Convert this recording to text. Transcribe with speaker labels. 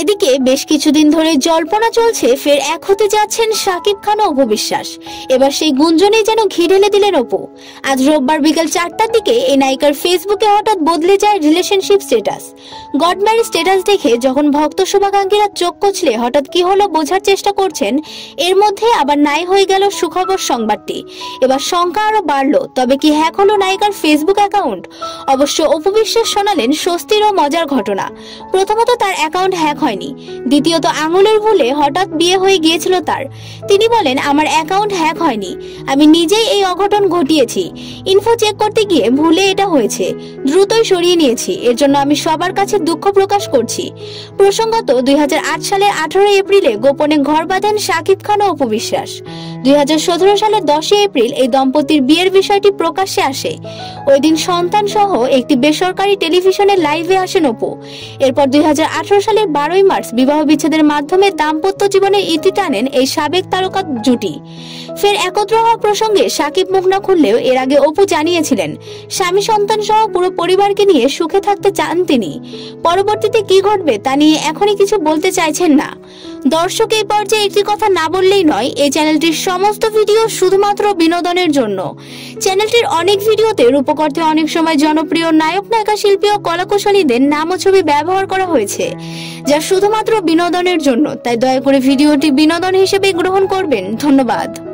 Speaker 1: এদিকে বেশ কিছুদিন ধরে জল্পনা চলছে, ফের এক হতে যাচ্ছেন সাকিব খান ও অপু বিশ্বাস। এবার সেই গুঞ্জনেই যেন ঘি ঢেলে দিলেন অপু। আজ রোববার বিকেল চারটার দিকে এই নায়িকার ফেসবুকে হঠাৎ বদলে যায় relationship status got marry status দেখে যখন ভক্ত শুভাকাঙ্ক্ষীরা চোখ কচলে হঠাৎ কি হলো বোঝার চেষ্টা করছেন, এর মধ্যে আবার নাই হয়ে গেল সুখবর সংবাদটি। এবার শঙ্কা আরও বাড়লো, তবে কি হ্যাক হলো নায়িকার ফেসবুক অ্যাকাউন্ট অবশ্য অপু বিশ্বাস শোনালেন স্বস্তির ও মজার ঘটনা। প্রথমত তার অ্যাকাউন্ট হ্যাক হয়নি। দ্বিতীয়ত আঙুলের ভুলে হঠাৎ বিয়ে হয়ে গিয়েছিল তার। তিনি বলেন, আমার অ্যাকাউন্ট হ্যাক হয়নি। আমি নিজেই এই অঘটন ঘটিয়েছি। ইনফো চেক করতে গিয়ে ভুলে এটা হয়েছে। দ্রুতই সরিয়ে নিয়েছি। এর জন্য আমি সবার কাছে দুঃখ প্রকাশ করছি। প্রসঙ্গত, দুই সালের আঠারো এপ্রিলে গোপনে ঘর বাঁধেন শাকিব খান ও অপু বিশ্বাস। দুই সালের দশই এপ্রিল এই দম্পতির বিয়ের বিষয়টি প্রকাশ্যে আসে। ওই দিন সন্তান সহ একটি বেসরকারি টেলিভিশনে লাইভে আসেন অপু। এরপর দুই হাজার আঠারো সালের বারোই মার্চ বিবাহ বিচ্ছেদের মাধ্যমে দাম্পত্য জীবনে ইতি টানেন এই সাবেক তারকা জুটি। ফের একত্র হওয়া প্রসঙ্গে সাকিব মুখ না খুললেও এর আগে অপু জানিয়েছিলেন, স্বামী সন্তান সহ পুরো পরিবারকে নিয়ে সুখে থাকতে চান তিনি। পরবর্তীতে কি ঘটবে তা নিয়ে এখনই কিছু বলতে চাইছেন না। দর্শক এই পর্যায়ে একটি কথা না বললেই নয়, এই চ্যানেলটির সমস্ত ভিডিও শুধুমাত্র বিনোদনের জন্য। চ্যানেলটির অনেক ভিডিওতে রূপকর্থে অনেক সময় জনপ্রিয় নায়ক, নায়িকা, শিল্পী ও কলাকুশলীদের নাম ও ছবি ব্যবহার করা হয়েছে, যা শুধুমাত্র বিনোদনের জন্য তাই দয়া করে ভিডিওটি বিনোদন হিসেবে গ্রহণ করবেন। ধন্যবাদ।